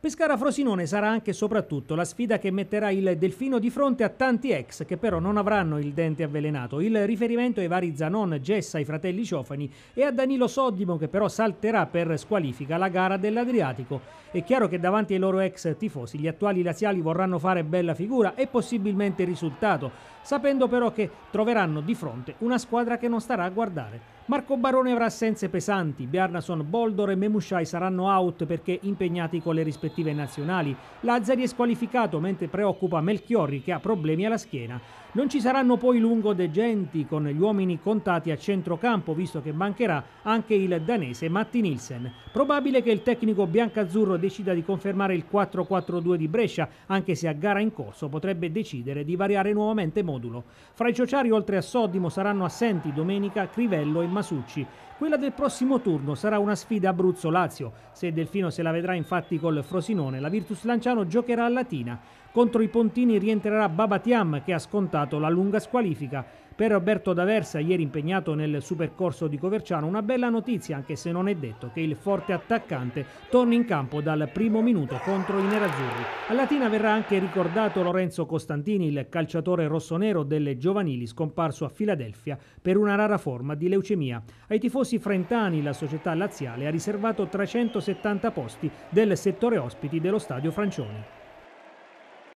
Pescara Frosinone sarà anche e soprattutto la sfida che metterà il Delfino di fronte a tanti ex che però non avranno il dente avvelenato. Il riferimento ai vari Zanon, Gessa, i fratelli Ciofani e a Danilo Soddimo che però salterà per squalifica la gara dell'Adriatico. È chiaro che davanti ai loro ex tifosi gli attuali laziali vorranno fare bella figura e possibilmente risultato, sapendo però che troveranno di fronte una squadra che non starà a guardare. Marco Barone avrà assenze pesanti, Bjarnason, Boldor e Memushai saranno out perché impegnati con le rispettive nazionali. Lazzari è squalificato mentre preoccupa Melchiorri che ha problemi alla schiena. Non ci saranno poi lungo degenti con gli uomini contati a centrocampo visto che mancherà anche il danese Matti Nielsen. Probabile che il tecnico biancazzurro decida di confermare il 4-4-2 di Brescia anche se a gara in corso potrebbe decidere di variare nuovamente modulo. Fra i ciociari oltre a Soddimo saranno assenti domenica Crivello e Masucci. Quella del prossimo turno sarà una sfida Abruzzo-Lazio. Se Delfino se la vedrà infatti col Frosinone, la Virtus Lanciano giocherà a Latina. Contro i Pontini rientrerà Babatiam che ha scontato la lunga squalifica. Per Roberto D'Aversa, ieri impegnato nel supercorso di Coverciano, una bella notizia, anche se non è detto che il forte attaccante torni in campo dal primo minuto contro i nerazzurri. A Latina verrà anche ricordato Lorenzo Costantini, il calciatore rossonero delle giovanili scomparso a Filadelfia per una rara forma di leucemia. Ai tifosi frentani la società laziale ha riservato 370 posti del settore ospiti dello stadio Francioni.